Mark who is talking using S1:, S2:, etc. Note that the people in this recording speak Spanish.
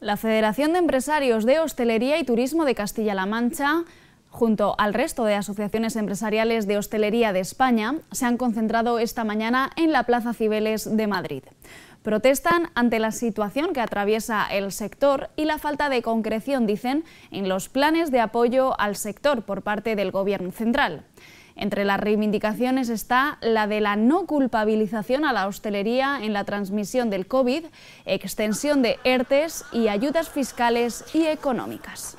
S1: La Federación de Empresarios de Hostelería y Turismo de Castilla-La Mancha junto al resto de asociaciones empresariales de hostelería de España, se han concentrado esta mañana en la Plaza Cibeles de Madrid. Protestan ante la situación que atraviesa el sector y la falta de concreción, dicen, en los planes de apoyo al sector por parte del Gobierno central. Entre las reivindicaciones está la de la no culpabilización a la hostelería en la transmisión del COVID, extensión de ERTES y ayudas fiscales y económicas.